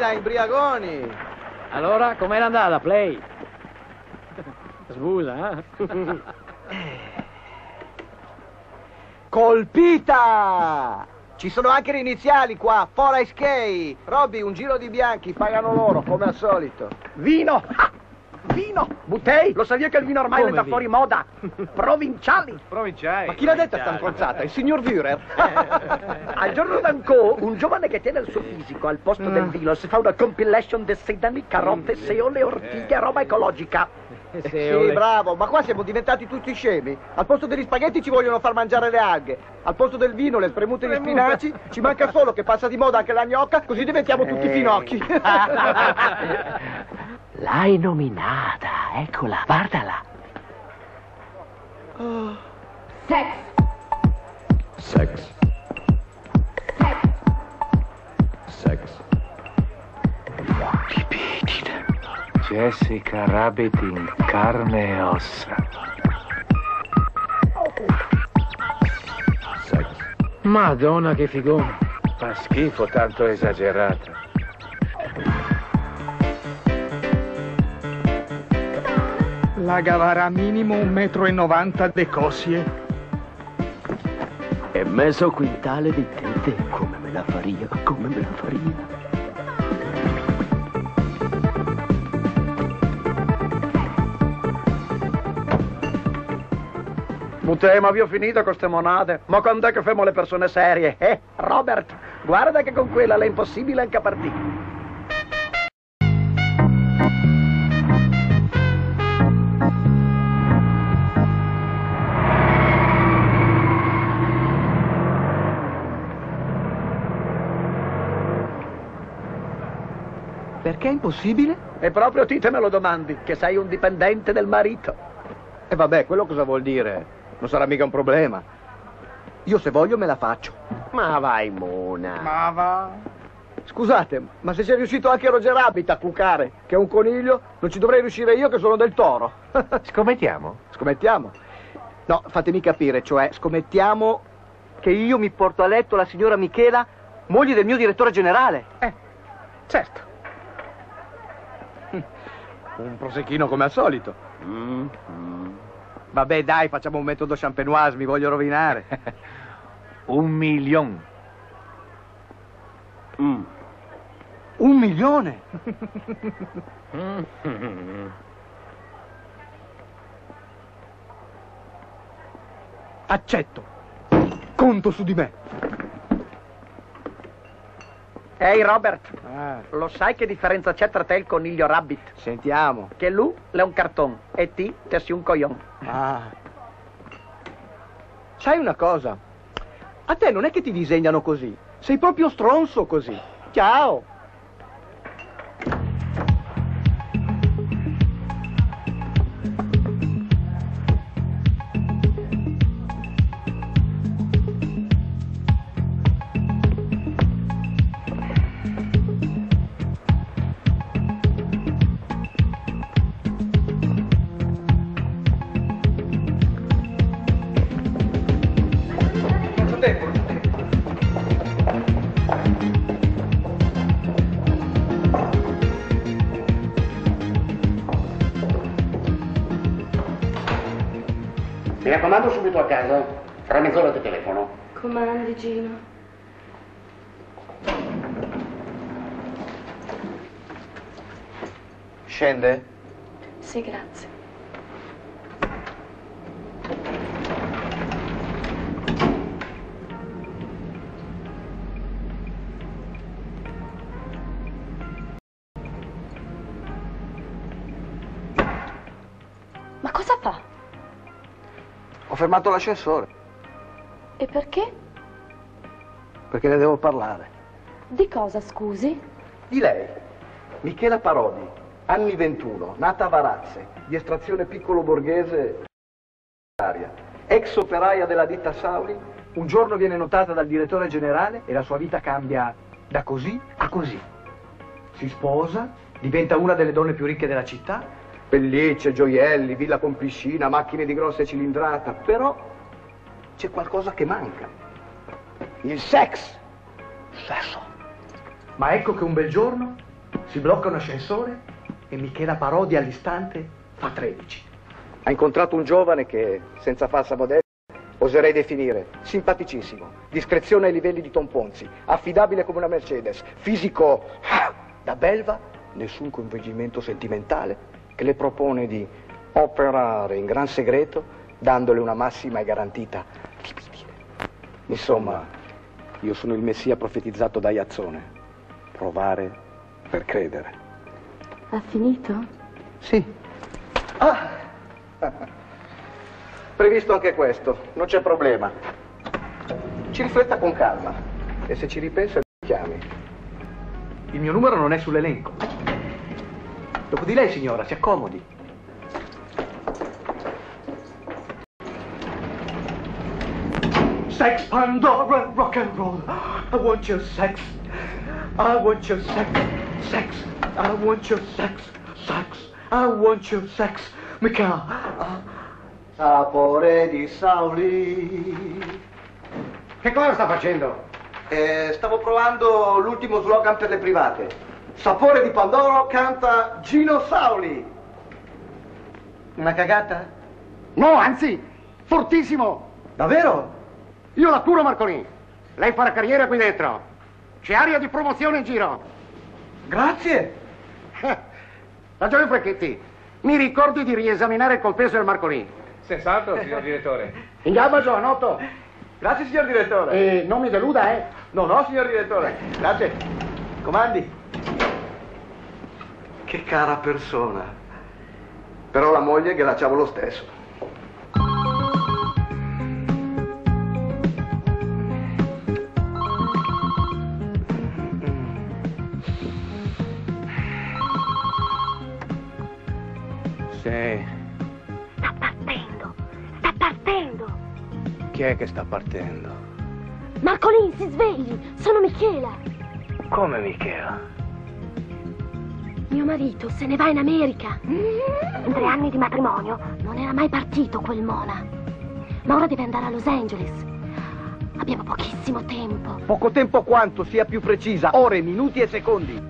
Ehi, la imbriagoni! Allora, com'era andata, Play? Scusa, eh? Colpita! Ci sono anche le iniziali qua, Forest K. Robby, un giro di bianchi, pagano loro, come al solito. Vino! Vino! Buttei! Lo sapevi che il vino ormai è da fuori moda! Provinciali! Provinciali. Ma chi l'ha detta sta stronzata? Il signor Führer? Al giorno d'anco, un giovane che tiene il suo fisico al posto del vino si fa una compilation di sedani, carote, seole, ortighe, roba ecologica. Sì, bravo, ma qua siamo diventati tutti scemi. Al posto degli spaghetti ci vogliono far mangiare le alghe. Al posto del vino, le spremute di spinaci, ci manca solo che passa di moda anche la gnocca, così diventiamo tutti Eh. finocchi. L'hai nominata, eccola, guardala. Sex. Sex. Sex. Ripetila. Jessica Rabbit in carne e ossa. Sex. Madonna che figone. Fa schifo tanto esagerata. La gavarà minimo un metro e novanta de cosie. E mezzo quintale di tette, come me la faria, come me la faria. Buttei, ma vi ho finito con ste monade. Ma quando è che femo le persone serie? Eh, Robert, guarda che con quella è impossibile anche partire. Perché è impossibile? E proprio ti te me lo domandi, che sei un dipendente del marito. E vabbè, quello cosa vuol dire? Non sarà mica un problema. Io se voglio me la faccio. Ma vai, Mona. Ma va. Scusate, ma se c'è riuscito anche Roger Rabbit a cucare, che è un coniglio, non ci dovrei riuscire io che sono del toro. Scommettiamo? Scommettiamo. No, fatemi capire, cioè, scommettiamo che io mi porto a letto la signora Michela, moglie del mio direttore generale. Eh, certo. Un prosecchino come al solito. Mm, Vabbè, dai, facciamo un metodo champenoise, mi voglio rovinare. Un milione. Mm. Un milione? Accetto. Conto su di me. Ehi, Robert, Ah, lo sai che differenza c'è tra te e il coniglio Rabbit? sentiamo. Che lui è un cartone e ti te sei un coglione. Ah. Sai una cosa? A te non è che ti disegnano così. Sei proprio stronzo così. Ciao. Raccomando subito a casa, fra mezz'ora ti telefono. Comandi, Gino. Scende? Sì, grazie. Fermato l'ascensore E perché? perché ne devo parlare. Di cosa, scusi? Di lei, Michela Parodi, anni 21, nata a Varazze, di estrazione piccolo borghese, ex operaia della ditta Sauli, un giorno viene notata dal direttore generale e la sua vita cambia da così a così. Si sposa, diventa una delle donne più ricche della città, pellicce, gioielli, villa con piscina, macchine di grossa cilindrata, però c'è qualcosa che manca. Il sex. Sesso. Ma ecco che un bel giorno si blocca un ascensore e Michela Parodi all'istante fa 13. Ha incontrato un giovane che, senza falsa modestia, oserei definire simpaticissimo, discrezione ai livelli di Tom Ponzi, affidabile come una Mercedes, fisico ah, da belva, nessun coinvolgimento sentimentale, che le propone di operare in gran segreto dandole una massima e garantita libidine. Insomma, io sono il messia profetizzato da Iazzone. Provare per credere. Ha finito? Sì. Ah! Previsto anche questo, non c'è problema. Ci rifletta con calma e se ci ripensa mi chiami. Il mio numero non è sull'elenco. Dopo di lei, signora, si accomodi. Sex Pandora, rock and roll. I want your sex. I want your sex. Sex. I want your sex. Sex. I want your sex. Michela. Sapore di Sauli. Che cosa sta facendo? Eh, stavo provando l'ultimo slogan per le private. Sapore di Pandoro canta Gino Sauli. Una cagata? No, anzi, fortissimo. Davvero? Io la curo Marcolini. Lei farà carriera qui dentro. C'è aria di promozione in giro. Grazie. Ragione Franchetti, mi ricordi di riesaminare il colpeso del Marcolini. Senz'altro, signor direttore. In gamba giovanotto. Grazie, signor direttore. E non mi deluda, eh. No, no, signor direttore. Grazie. Comandi. Che cara persona. Però la moglie ghiacciavo lo stesso. Sì. Sta partendo, sta partendo. Chi è che sta partendo? Marcolin, si svegli, sono Michela. Come Michela? Mio marito se ne va in America. In tre anni di matrimonio non era mai partito quel Mona. Ma ora deve andare a Los Angeles. Abbiamo pochissimo tempo. Poco tempo quanto, sia più precisa. Ore, minuti e secondi.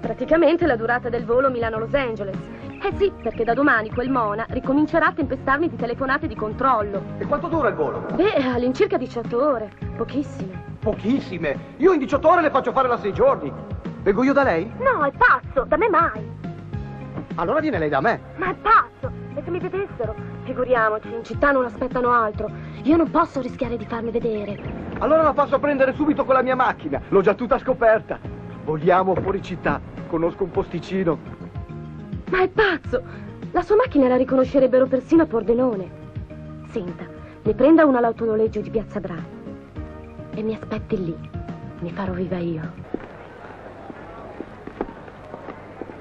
Praticamente la durata del volo Milano-Los Angeles. Eh sì, perché da domani quel Mona ricomincerà a tempestarmi di telefonate di controllo. E quanto dura il volo? Beh, all'incirca 18 ore. Pochissime. Pochissime. Io in 18 ore le faccio fare da 6 giorni. Vengo io da lei? No, è pazzo, da me mai. Allora viene lei da me. Ma è pazzo. E se mi vedessero? Figuriamoci, in città non aspettano altro. Io non posso rischiare di farmi vedere. Allora la passo a prendere subito con la mia macchina. L'ho già tutta scoperta. Vogliamo fuori città. Conosco un posticino. Ma è pazzo! La sua macchina la riconoscerebbero persino a Pordenone. Senta, ne prenda una all'autonoleggio di Piazza Bra. E mi aspetti lì. Mi farò viva io.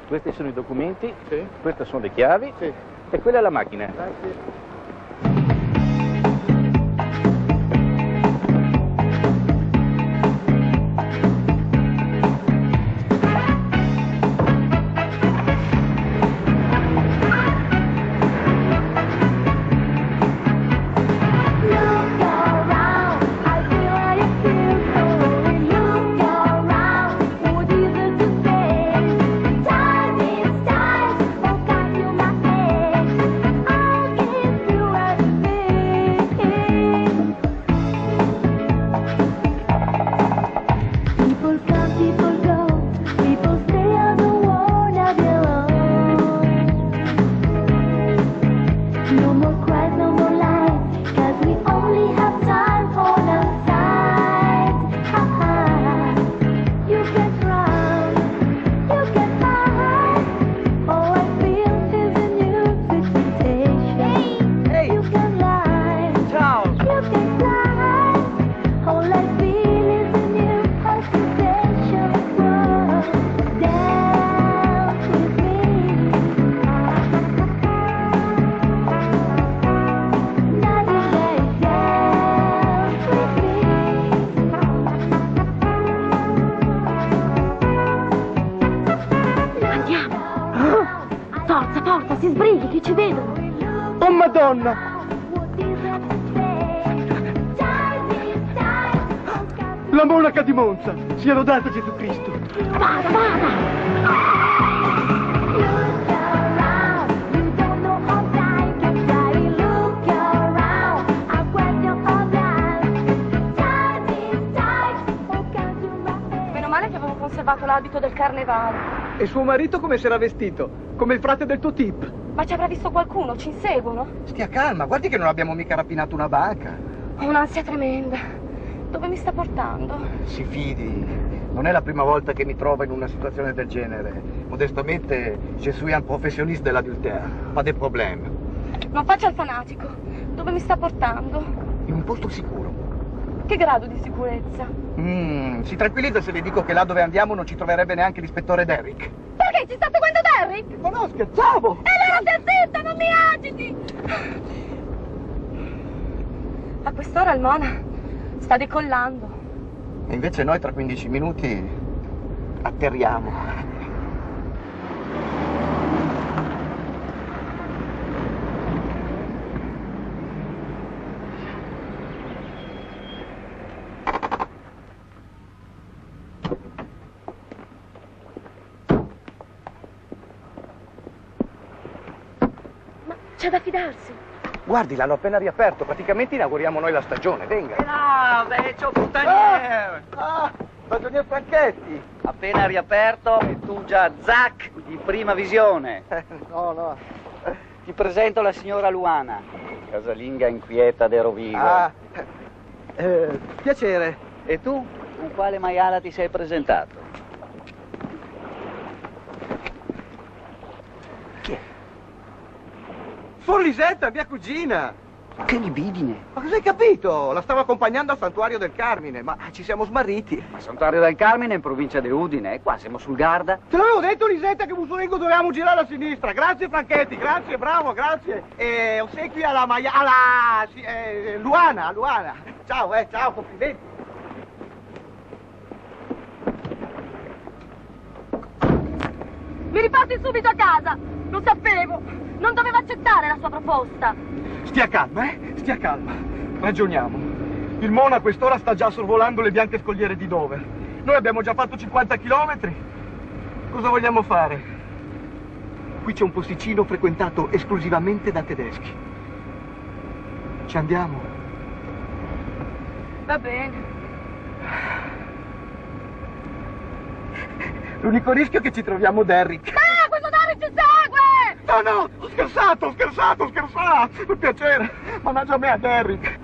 Questi sono i documenti, queste sono le chiavi e quella è la macchina. People che ci vedono! Oh madonna! La monaca di Monza! Sia lodato Gesù Cristo! Vada, vada! Meno male che avevo conservato l'abito del carnevale. E suo marito come si era vestito? Come il frate del tuo tip. Ma ci avrà visto qualcuno? Ci inseguono? Stia calma, guardi che non abbiamo mica rapinato una banca. Ho un'ansia tremenda. Dove mi sta portando? Si fidi, non è la prima volta che mi trovo in una situazione del genere. Modestamente, je suis un professionniste dell'adultère, pas de problème. Non faccia il fanatico. Dove mi sta portando? In un posto sicuro. Che grado di sicurezza? Mm, si tranquillizza se le dico che là dove andiamo non ci troverebbe neanche l'ispettore Derrick. Perché ci sta seguendo Derrick? Ma no, scherzavo! E allora stai zitta, non mi agiti! A quest'ora il Mona sta decollando. E invece noi tra 15 minuti atterriamo. C'è da fidarsi. Guardi, l'hanno appena riaperto, praticamente inauguriamo noi la stagione, venga. No, vecchio puttaniere! Ah, stagionier Franchetti! Appena riaperto e tu già zac di prima visione. Eh, no, no. Ti presento la signora Luana, casalinga inquieta de Rovigo. Ah, eh, piacere. E tu, con quale maiala ti sei presentato? Suor Lisetta, mia cugina! Che libidine! Ma cosa hai capito? La stavo accompagnando al Santuario del Carmine, ma ci siamo smarriti. Ma Santuario del Carmine in provincia di Udine, e qua siamo sul Garda. Te l'avevo detto Lisetta che Mussolengo dovevamo girare a sinistra. Grazie Franchetti, grazie, bravo, grazie. E ossequi alla Maia... alla... sì, eh, Luana, Luana. Ciao, eh, ciao, complimenti. Mi riporti subito a casa! Lo sapevo! Non dovevo accettare la sua proposta! Stia calma, eh? Stia calma. Ragioniamo. Il Mona a quest'ora sta già sorvolando le bianche scogliere di Dover. Noi abbiamo già fatto 50 chilometri. Cosa vogliamo fare? Qui c'è un posticino frequentato esclusivamente da tedeschi. Ci andiamo? Va bene. L'unico rischio è che ci troviamo Derrick. Dari ci segue! No, no, ho scherzato, ho scherzato, ho scherzato. Per piacere, mannaggia a me a Derrick.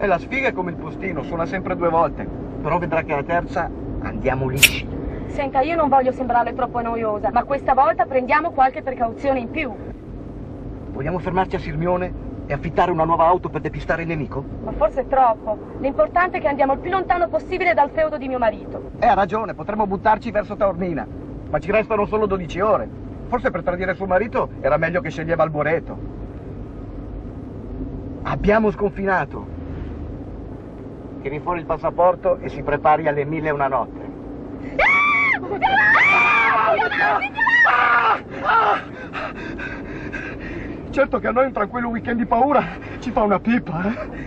E la sfiga è come il postino, suona sempre due volte. Però vedrà che la terza andiamo lisci. Senta, io non voglio sembrare troppo noiosa, ma questa volta prendiamo qualche precauzione in più. Vogliamo fermarci a Sirmione e affittare una nuova auto per depistare il nemico? Ma forse è troppo. L'importante è che andiamo il più lontano possibile dal feudo di mio marito. Eh, ha ragione, potremmo buttarci verso Taormina. Ma ci restano solo 12 ore. Forse per tradire suo marito era meglio che sceglieva Alboreto. Abbiamo sconfinato. Tiri fuori il passaporto e si prepari alle mille e una notte. Certo che a noi un tranquillo weekend di paura ci fa una pipa, eh?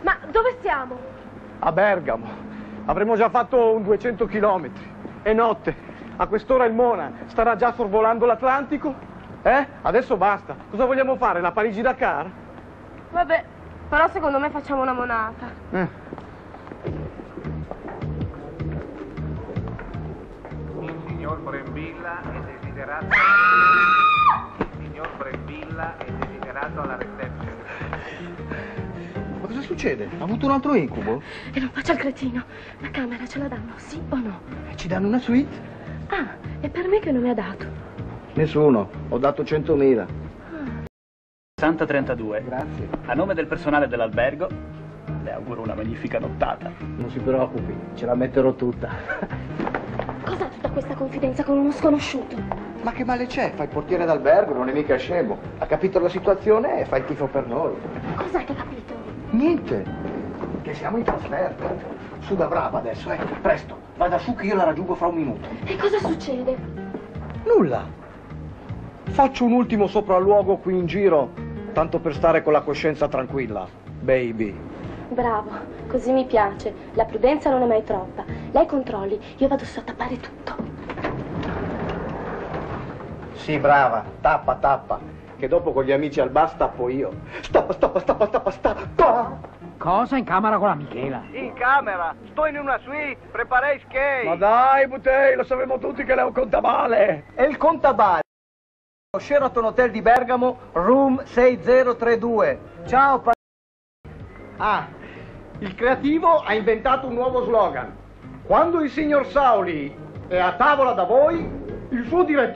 Ma dove siamo? A Bergamo. Avremo già fatto un 200 chilometri. È notte. A quest'ora il Mona starà già sorvolando l'Atlantico? Eh? Adesso basta. Cosa vogliamo fare? La Parigi-Dakar? Vabbè, però secondo me facciamo una monata. Eh. Il signor Brembilla è desiderato. Il signor Brembilla è desiderato alla reception. Ma cosa succede? Ha avuto un altro incubo? E non faccia il cretino. La camera ce la danno, sì o no? Eh, Ci danno una suite? Ah, e per me che nome ha dato? Nessuno. Ho dato 100.000. 6032. Grazie. A nome del personale dell'albergo, le auguro una magnifica nottata. Non si preoccupi, ce la metterò tutta. Cos'è tutta questa confidenza con uno sconosciuto. Ma che male c'è? Fa il portiere d'albergo, non è mica scemo. Ha capito la situazione e fa il tifo per noi. Cos'è che ha capito? Niente. Che siamo in trasferta. Su da brava adesso, eh. Presto, vada su che io la raggiungo fra un minuto. E cosa succede? Nulla. Faccio un ultimo sopralluogo qui in giro, tanto per stare con la coscienza tranquilla. Baby. Bravo, così mi piace. La prudenza non è mai troppa. Lei controlli, io vado su a tappare tutto. Sì, brava. Tappa, tappa. Che dopo con gli amici al bar stappo io. Stappa, stappa, stappa, stappa, stappa. Cosa in camera con la Michela? In camera, sto in una suite, preparei skate. Ma dai, Butei, lo sappiamo tutti che lei è un contabale. È il contabale. Sheraton Hotel di Bergamo, room 6032. Ciao, pa- Ah, il creativo ha inventato un nuovo slogan. Quando il signor Sauli è a tavola da voi, il suo direttore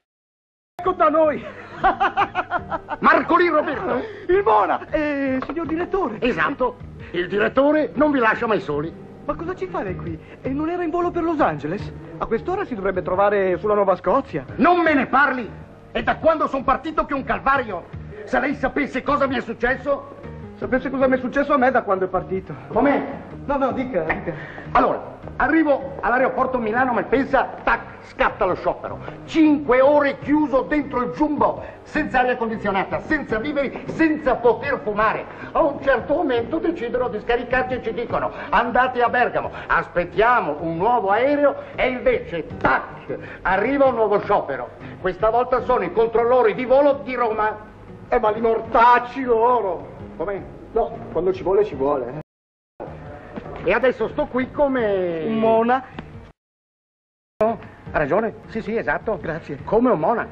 ecco da noi. Marcolì Roberto! Il Mona! Eh, signor direttore! Esatto, il direttore non vi lascia mai soli. Ma cosa ci fa lei qui? E non era in volo per Los Angeles? A quest'ora si dovrebbe trovare sulla Nuova Scozia. Non me ne parli! È da quando sono partito che è un calvario! Se lei sapesse cosa mi è successo... Sapesse cosa mi è successo a me da quando è partito. Com'è? No, no, dica, dica. Allora, arrivo all'aeroporto Milano Malpensa, tac, scatta lo sciopero. Cinque ore chiuso dentro il jumbo, senza aria condizionata, senza viveri, senza poter fumare. A un certo momento decidono di scaricarci e ci dicono andate a Bergamo, aspettiamo un nuovo aereo e invece, tac, arriva un nuovo sciopero. Questa volta sono i controllori di volo di Roma. Eh, ma li mortacci loro! Com'è? No, quando ci vuole ci vuole. E adesso sto qui come... Un Mona. Ha ragione? Sì, sì, esatto. Grazie. Come un mona.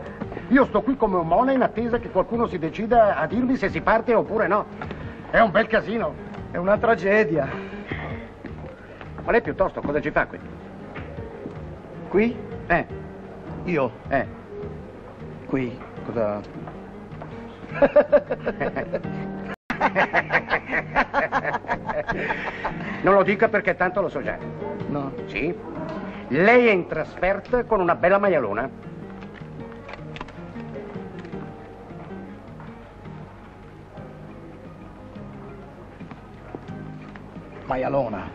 Io sto qui come un mona in attesa che qualcuno si decida a dirmi se si parte oppure no. È un bel casino. È una tragedia. Ma lei piuttosto cosa ci fa qui? Qui? Eh, Io. eh. Qui. Cosa... Non lo dica perché tanto lo so già. No. Sì? Lei è in trasferta con una bella maialona. Maialona.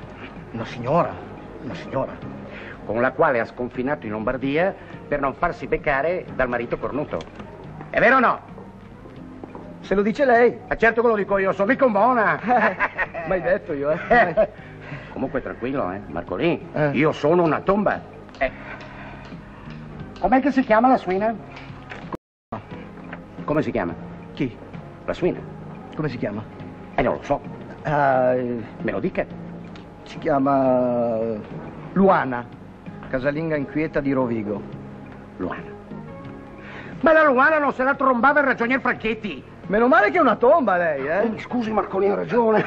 Una signora. Una signora. con la quale ha sconfinato in Lombardia per non farsi beccare dal marito cornuto. È vero o no? Se lo dice lei. Ma certo che lo dico io, sono mica un buona. Mai detto io, eh. Comunque tranquillo, eh, Marcolì. Eh. Io sono una tomba. Eh. Com'è che si chiama la suina? Come si chiama? Chi? La suina? Come si chiama? Eh, non lo so. Eh, Me lo dica. si chiama Luana, casalinga inquieta di Rovigo. Luana. Ma la Luana non se la trombava il ragionier Franchetti. Meno male che è una tomba lei, Eh, eh? mi scusi Marcolino, ha ragione.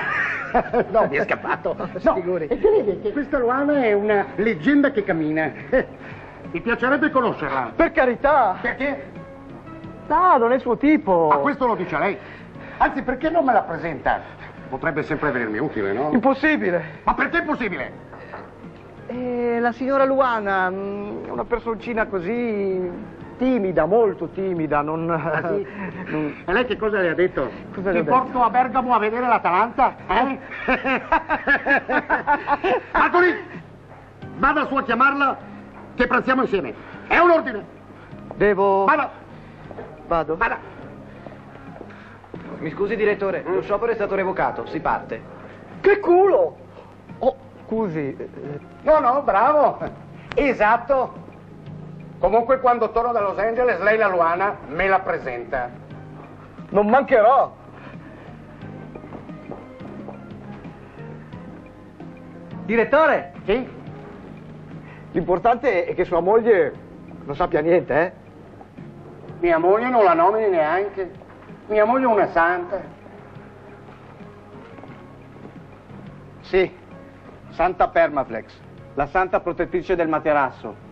no, mi è scappato. No, figuri. e crede che questa Luana è una leggenda che cammina. Mi piacerebbe conoscerla. Per carità! Perché? No, non è il suo tipo. Ma questo lo dice lei. Anzi, perché non me la presenta? Potrebbe sempre venirmi utile, no? Impossibile. Ma perché è impossibile? Eh, la signora Luana mm, una personcina così timida, molto timida, non... sì? non- E lei che cosa le ha detto? Cosa Ti detto? porto a Bergamo a vedere l'Atalanta? Eh? Marcolì, vada su a chiamarla che pranziamo insieme. È un ordine. Devo... Vada, Vado? vada. Mi scusi direttore, lo sciopero è stato revocato, si parte. Che culo! Oh, scusi, eh, No, no, bravo. Esatto. Comunque quando torno da Los Angeles, lei la Luana me la presenta. non mancherò. Direttore, Sì? l'importante è che sua moglie non sappia niente, eh? Mia moglie non la nomini neanche. Mia moglie è una santa. Sì, Santa Permaflex, la santa protettrice del materasso.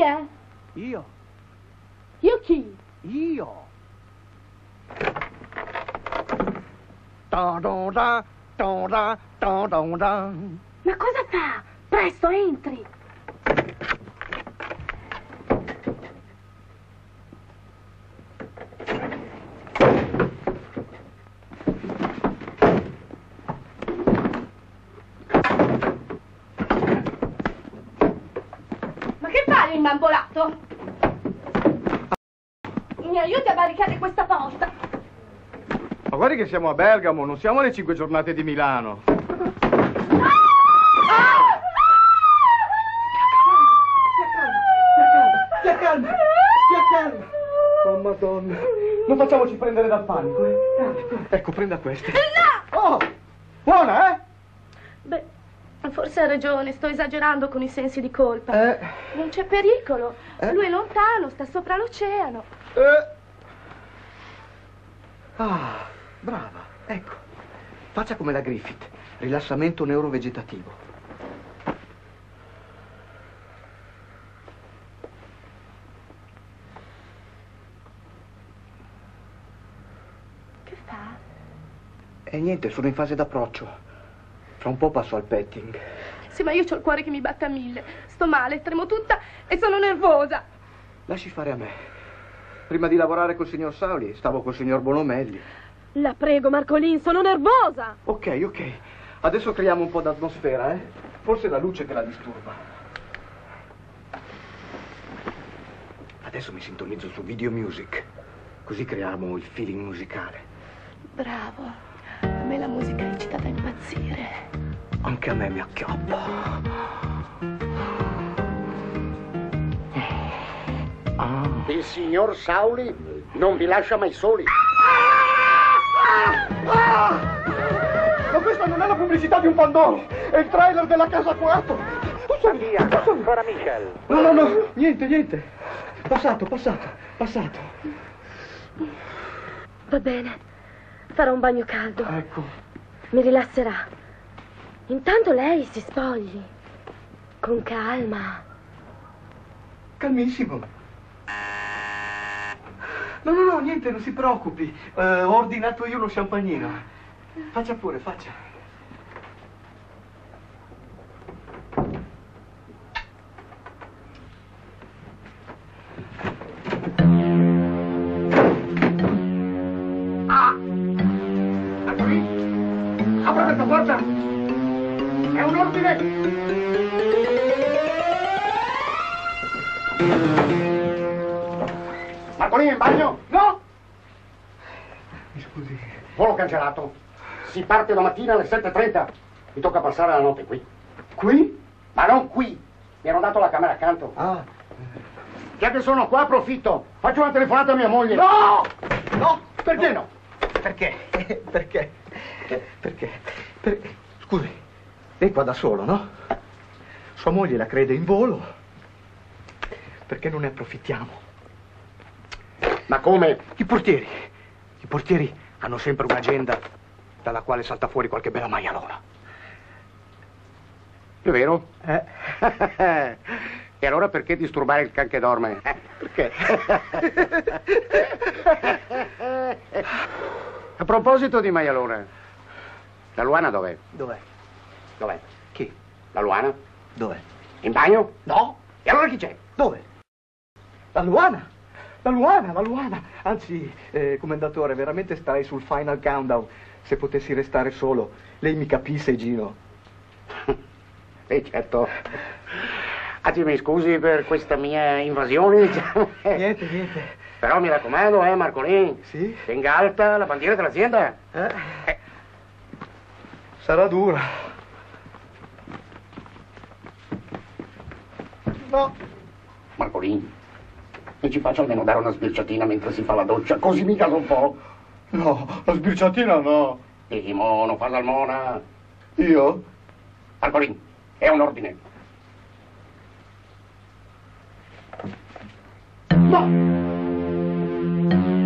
Chi è? Io? Io chi? Io? Ma cosa fa? Presto, entri. Ma che fai imbambolato? Mi barricare questa porta? Ma guardi che siamo a Bergamo, non siamo alle cinque giornate di Milano. Oh madonna, non facciamoci prendere dal panico, eh. Ecco, prenda queste. No! Oh, buona, eh? Beh, forse ha ragione, sto esagerando con i sensi di colpa. Eh. Non c'è pericolo. Lui è lontano, sta sopra l'oceano. Eh. Ah, brava, ecco. Faccia come la Griffith, rilassamento neurovegetativo. Che fa? E niente, sono in fase d'approccio. Fra un po' passo al petting. Sì, ma io ho il cuore che mi batte a mille. Sto male, tremo tutta e sono nervosa. Lasci fare a me. Prima di lavorare col signor Sauli, stavo col signor Bonomelli. La prego, Marcolin, sono nervosa. Ok, ok. Adesso creiamo un po' d'atmosfera, eh? Forse è la luce che la disturba. Adesso mi sintonizzo su video music. Così creiamo il feeling musicale. Bravo. A me la musica incita da impazzire. Anche a me mi acchiappa. Il signor Sauli non vi lascia mai soli. Ma questa non è la pubblicità di un pandoro, è il trailer della casa 4. Via, ancora Michel. No, no, no, niente, niente. Passato, passato, passato. Va bene. Farò un bagno caldo. Ecco. Mi rilasserà. Intanto lei si spogli. Con calma. Calmissimo. No, no, no, niente, non si preoccupi. Eh, ho ordinato io uno champagnino. Faccia pure, faccia. Marcolini in bagno? No! Mi scusi. Volo cancellato. Si parte domattina alle 7.30. Mi tocca passare la notte qui. Qui? Ma non qui. Mi hanno dato la camera accanto. Ah. Già che sono qua approfitto. Faccio una telefonata a mia moglie. No! No! Perché no? Perché? Perché? Perché? Per- Scusi, lei qua da solo, no? Sua moglie la crede in volo. Perché non ne approfittiamo? Ma come? I portieri. I portieri hanno sempre un'agenda dalla quale salta fuori qualche bella maialona. È vero? Eh? e allora perché disturbare il can che dorme? Perché? A proposito di maialone, la Luana dov'è? Dov'è? Dov'è? Chi? La Luana? Dov'è? In bagno? No! E allora chi c'è? Dove? La Luana! La Luana, la Luana! Anzi, eh, commendatore, veramente starei sul final countdown. Se potessi restare solo, lei mi capisse, Gino. Eh certo. Anzi, mi scusi per questa mia invasione, diciamo. Niente, niente. Però mi raccomando, eh, Marcolini. Sì? Tenga alta la bandiera dell'azienda. Eh? Sarà dura. No. Marcolini, mi ci faccio almeno dare una sbirciatina mentre si fa la doccia, così mi caso un po'. No, la sbirciatina no. Dimo, non fa salmona. Io? Marcolini, è un ordine. No!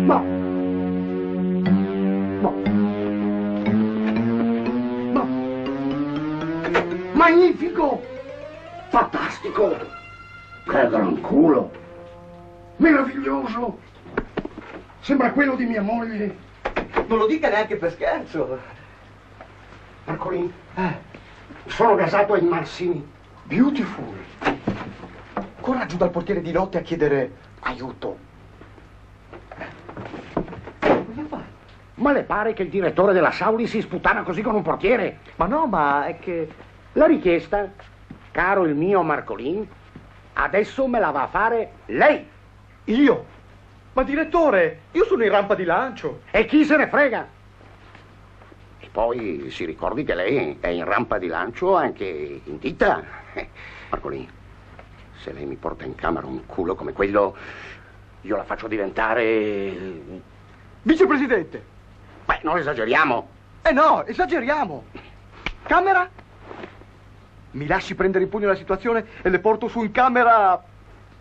No! No! No! Magnifico! Fantastico! Che gran culo! Meraviglioso! Sembra quello di mia moglie. Non lo dica neanche per scherzo. Marcolin, sono gasato ai Marsini. Beautiful. Corra giù dal portiere di notte a chiedere aiuto. Ma le pare che il direttore della Sauli si sputana così con un portiere? Ma no, ma è che... La richiesta, caro il mio Marcolin, adesso me la va a fare lei. Io? Ma direttore, io sono in rampa di lancio. E chi se ne frega? E poi si ricordi che lei è in rampa di lancio anche in ditta. Eh, Marcolin, se lei mi porta in camera un culo come quello, io la faccio diventare... Vicepresidente. Beh, non esageriamo. Eh no, esageriamo. Camera? Mi lasci prendere in pugno la situazione e le porto su in camera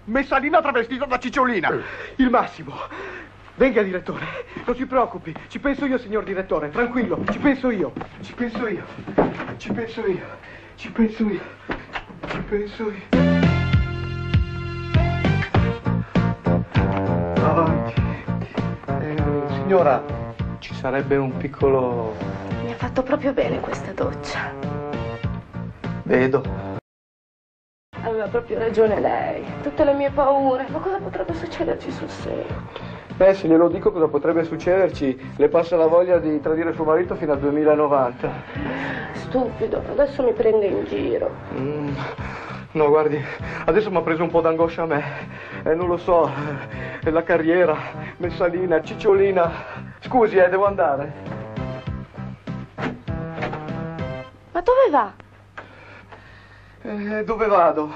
Messalina travestita da cicciolina. Il massimo. Venga, direttore, non si preoccupi, ci penso io, signor direttore, tranquillo, ci penso io, ci penso io, ci penso io, ci penso io, ci penso io. Avanti. Eh, signora, ci sarebbe un piccolo... Mi ha fatto proprio bene questa doccia. Vedo. Aveva proprio ragione lei. Tutte le mie paure. Ma cosa potrebbe succederci sul serio? Eh, se glielo dico cosa potrebbe succederci, le passa la voglia di tradire suo marito fino al 2090. Stupido, adesso mi prende in giro. Mm, no, guardi, adesso mi ha preso un po' d'angoscia a me. Eh, non lo so, eh, la carriera, Messalina, Cicciolina. Scusi, eh, devo andare. Ma dove va? Eh, dove vado?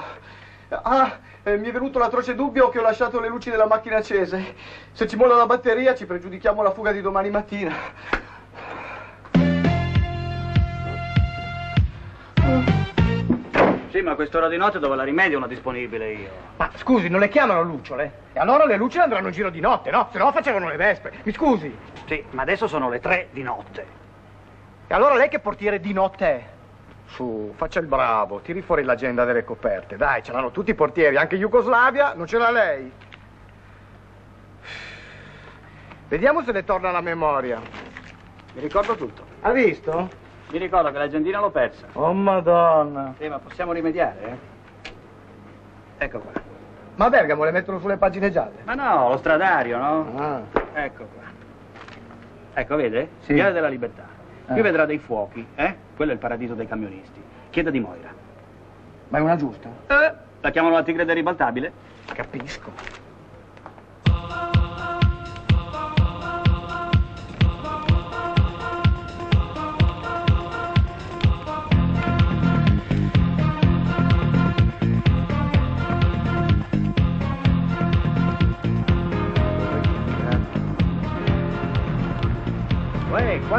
Ah, eh, mi è venuto l'atroce dubbio che ho lasciato le luci della macchina accese. Se ci molla la batteria ci pregiudichiamo la fuga di domani mattina. Sì, ma a quest'ora di notte dove la rimedio una disponibile io? Ma scusi, non le chiamano lucciole? E allora le lucciole andranno in giro di notte, no? Se no facevano le vespe. Mi scusi. Sì, ma adesso sono le tre di notte. E allora lei che portiere di notte è? Su, faccia il bravo, tiri fuori l'agenda delle coperte. Dai, ce l'hanno tutti i portieri, anche Jugoslavia, non ce l'ha lei. Vediamo se le torna la memoria. Mi ricordo tutto. Ha visto? Mi ricordo che l'agendina l'ho persa. Oh, madonna. Sì, ma possiamo rimediare, eh? Ecco qua. Ma a Bergamo le mettono sulle pagine gialle? Ma no, lo stradario, no? Ah. Ecco qua. Ecco, vede? Sì. Viale della Libertà. Qui Eh. vedrà dei fuochi, eh? Quello è il paradiso dei camionisti. Chieda di Moira. Ma è una giusta? Eh, la chiamano la tigre deribaltabile? Capisco.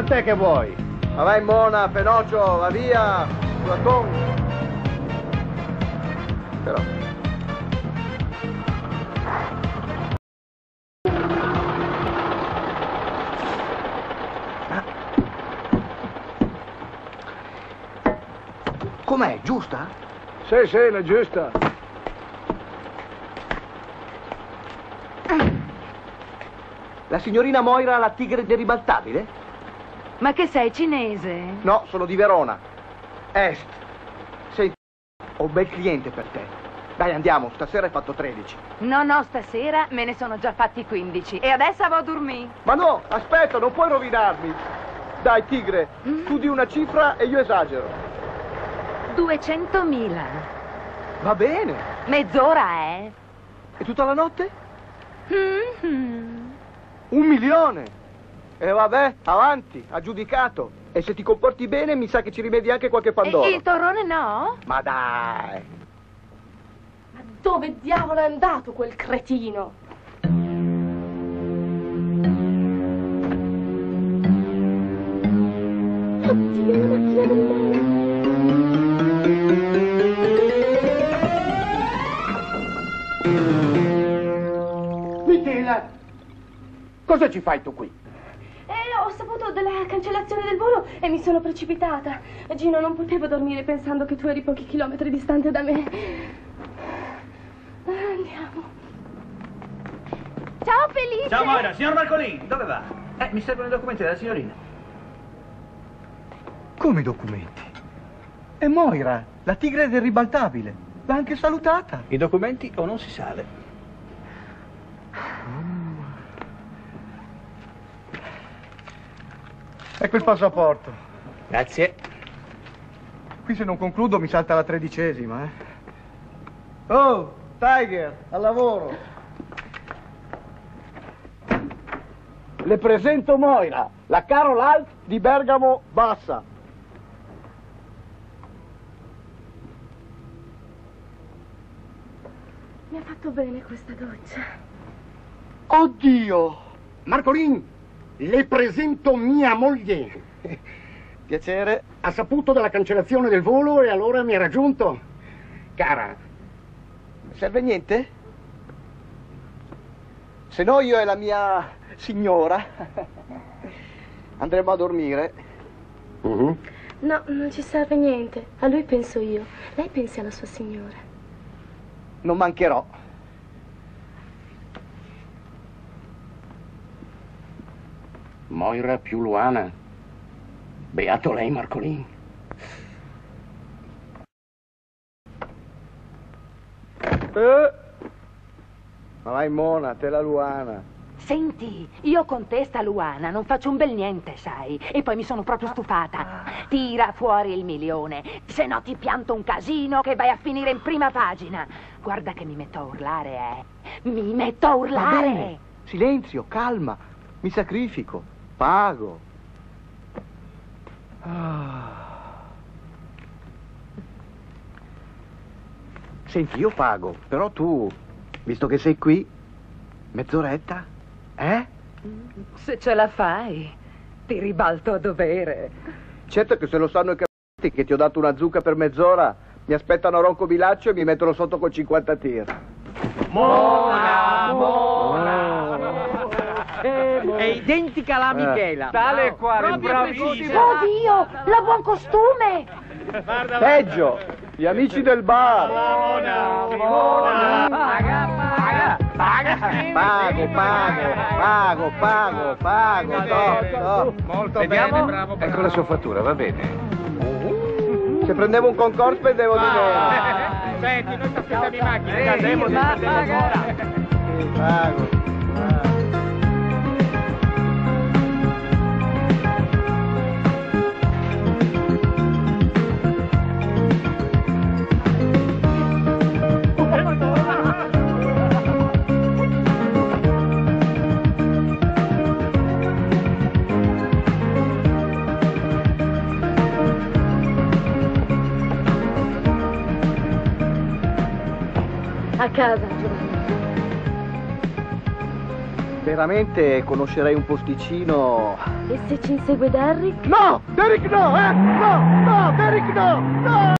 Quant'è che vuoi? Ma vai Mona, Penocchio, va via, Platon. Però. Com'è, giusta? Sì, sì, la giusta. La signorina Moira la tigre deribaltabile? Ma che sei cinese? No, sono di Verona. Est. Senti, ho un bel cliente per te. Dai, andiamo, stasera hai fatto 13. No, no, stasera me ne sono già fatti 15 e adesso vado a dormire. Ma no, aspetta, non puoi rovinarmi. Dai, tigre, tu di una cifra e io esagero. 200.000. Va bene. Mezz'ora, eh? E tutta la notte? Mhm. Un milione. E vabbè, avanti, aggiudicato. E se ti comporti bene mi sa che ci rimedi anche qualche pandoro. E il torrone no? Ma dai. Ma dove diavolo è andato quel cretino? Oddio, la macchina del mare. Michela, cosa ci fai tu qui? Della cancellazione del volo e mi sono precipitata. Gino, non potevo dormire pensando che tu eri pochi chilometri distante da me. Andiamo. Ciao Felice! Ciao Moira, signor Marcolini, dove va? Eh, mi servono i documenti della signorina. Come i documenti? È Moira, la tigre del ribaltabile. L'ha anche salutata. I documenti o non si sale. Ecco il passaporto. Grazie. Qui se non concludo mi salta la tredicesima, eh. Oh, Tiger, al lavoro. Le presento Moira, la Carol Alt di Bergamo Bassa. Mi ha fatto bene questa doccia. Oddio! Marcolin, le presento mia moglie. Piacere. Ha saputo della cancellazione del volo e allora mi ha raggiunto. Cara, Serve niente? Se no io e la mia signora andremo a dormire. Mhm. No, non ci serve niente. A lui penso io. Lei pensi alla sua signora. Non mancherò. Moira più Luana. Beato lei, Marcolin. Eh? Ma vai mona, te la Luana. Senti, io con te sta Luana non faccio un bel niente, sai? E poi mi sono proprio stufata. Tira fuori il milione, se no ti pianto un casino che vai a finire in prima pagina. Guarda che mi metto a urlare, eh. Mi metto a Va urlare. bene. Silenzio, calma. Mi sacrifico. Pago. Ah. Senti, io pago, però tu, visto che sei qui, mezz'oretta, eh? Se ce la fai, ti ribalto a dovere. Certo che se lo sanno i c***i che ti ho dato una zucca per mezz'ora, mi aspettano a Ronco Bilaccio e mi mettono sotto con 50 tir. Mona, È identica alla Eh. Michela. Tale e quale, bravissima. Oddio, la buon costume! Peggio, gli amici del bar. Pago, pago, pago, pago, pago, to. Molto Vediamo. bene, bravo, bravo. Ecco la sua fattura, va bene. Se prendevo un concorso spendevo di meno. Senti, noi aspettiamo in macchina. Paga. ancora. Sì, pago. Casa, Giovanni. Veramente conoscerei un posticino. E se ci insegue Derrick? No! Derek no, eh! No, no, Derek no! No!